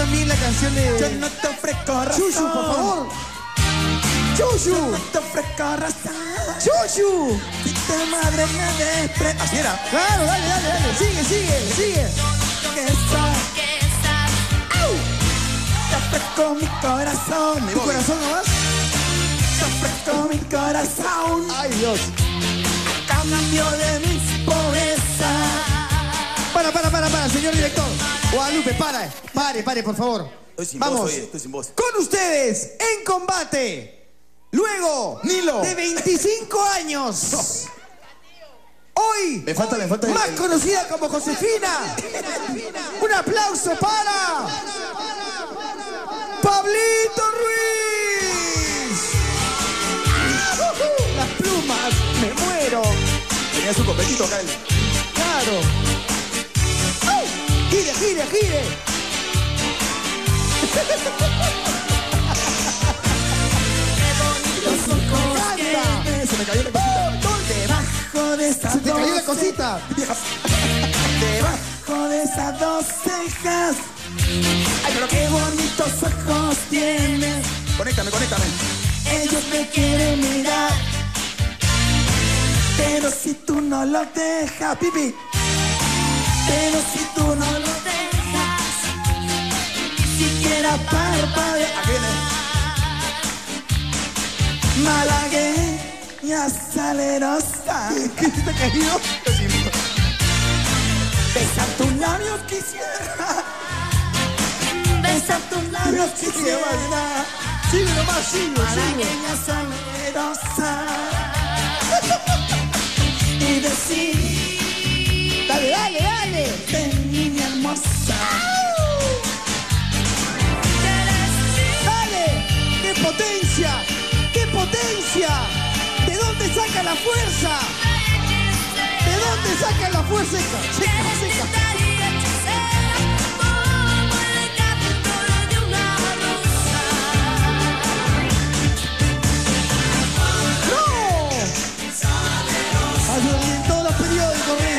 también la canción de... Yo no te ofrezco razón. Chuchu, por favor. Chuchu. No te ofrezco razón. Chuchu. Si tu madre me desprecia. Así era. Claro, dale, dale, dale. Sigue, sigue, sigue. Que. Te ofrezco mi corazón. ¿Tu corazón nomás? Te ofrezco mi corazón. Ay, Dios. A cambio de mis Guadalupe, para. Pare, pare, por favor. Estoy sin Vamos. voz, oye, estoy sin voz. Con ustedes, en combate. Luego Nilo. de 25 años. Hoy, Me falta, me falta más el- conocida como Josefina. Un aplauso para Pablito Ruiz. Las plumas, me muero. Tenía su copetito acá. Claro. Gire, gire, gire. Ojos Se me cayó la cosita. Debajo de esas Se te cayó la cosita. Debajo de esas dos cejas. Ay, pero qué bonitos ojos tienes. Conéctame, conéctame. Ellos me quieren mirar. Pero si tú no lo dejas, pipi. Pero si tú no lo dejas, ni siquiera parpadear. Aquí viene. Malagueña salerosa. ¿Qué te cayó? Besar tus labios quisiera. Besar tus labios quisiera. Sigue nomás, sigue. Malagueña salerosa. Y decir, Dale, dale, dale. ven niña hermosa. Potencia! ¡Qué potencia! ¿De dónde saca la fuerza? ¿De dónde saca la fuerza? Seca, seca.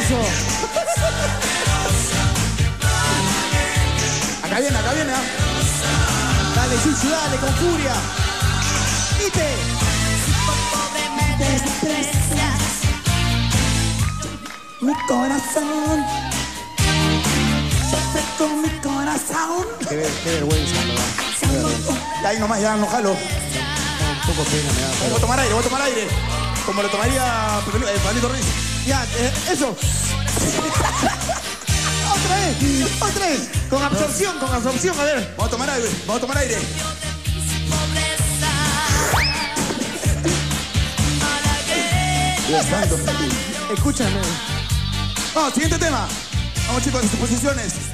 Eso. Acá viene, acá viene. ah. Dale, Chuchu, dale, con furia. ¡Quite! Desprecias mi corazón. Con mi corazón. Qué, vergüenza, Ya ahí nomás, ya no jalo. Un poco pena me da. Voy a tomar aire, voy a tomar aire. Como lo tomaría eh, Pablito Ruiz. Ya, eh, eso. otra vez, otra vez. Con absorción, con absorción, a ver. Vamos a tomar aire, vamos a tomar aire. Escúchame. Vamos, siguiente tema. Vamos chicos, en sus posiciones.